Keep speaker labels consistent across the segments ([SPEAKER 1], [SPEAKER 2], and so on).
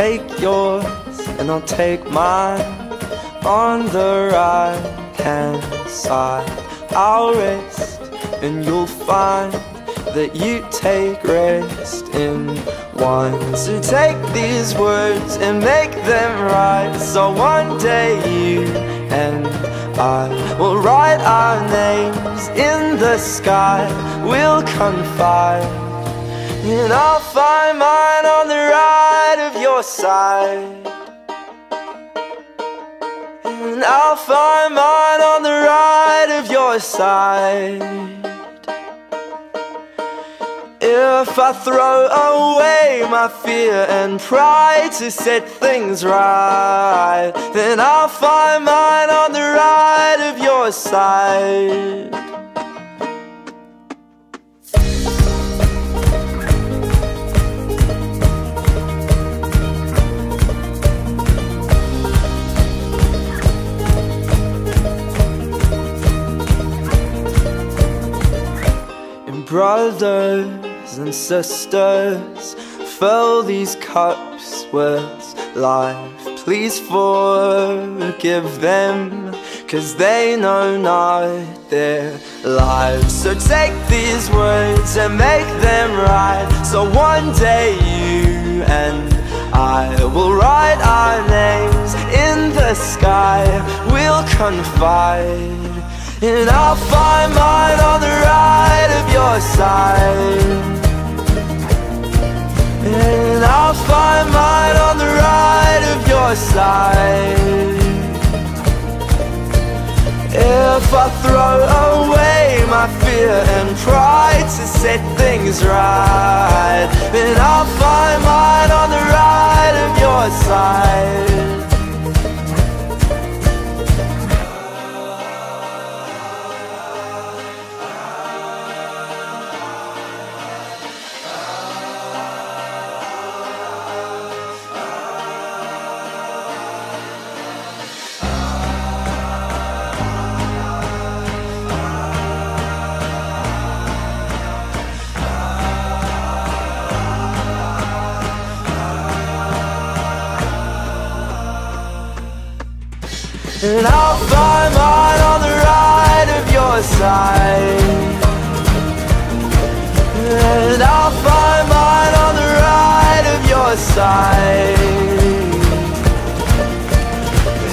[SPEAKER 1] take yours and I'll take mine on the right hand side. I'll rest and you'll find that you take rest in one. So take these words and make them right. So one day you and I will write our names in the sky. We'll confide, and I'll find mine on the right of your side. And I'll find mine on the right of your side. If I throw away my fear and pride to set things right, then I'll find mine on the right of your side. Brothers and sisters, fill these cups with life. Please forgive them, cause they know not their lives. So take these words and make them right. So one day you and I will write our names in the sky. We'll confide. And I'll find mine on the right of your side. And I'll find mine on the right of your side. If I throw away my fear and pride to set things right, then I'll find mine on the right of your side. And I'll find mine on the right of your side. And I'll find mine on the right of your side.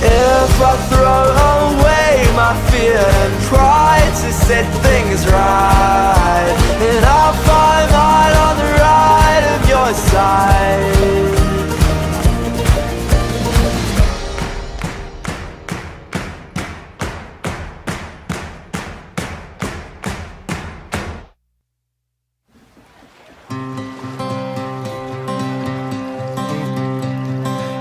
[SPEAKER 1] If I throw away my fear and pride to set things right, and I'll find mine on the right of your side.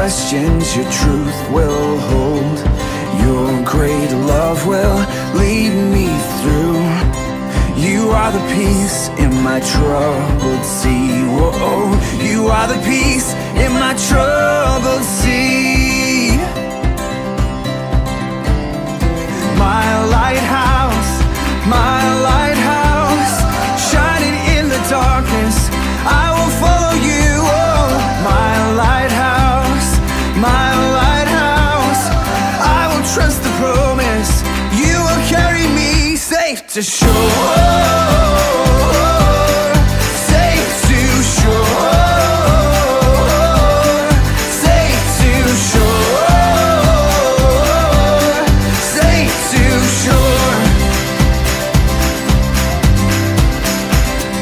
[SPEAKER 2] questions, your truth will hold. Your great love will lead me through. You are the peace in my troubled sea. Whoa, you are the peace in my troubled sea. My lighthouse, to shore. Safe to shore. Safe to shore. Safe to shore.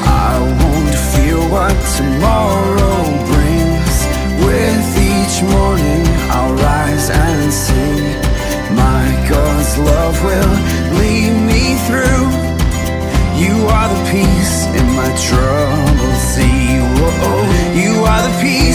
[SPEAKER 2] I won't fear what tomorrow brings. With each morning, I'll rise and sing. My God's love will are the peace in my troubled sea. Whoa, you are the peace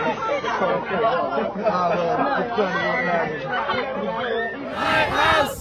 [SPEAKER 3] I have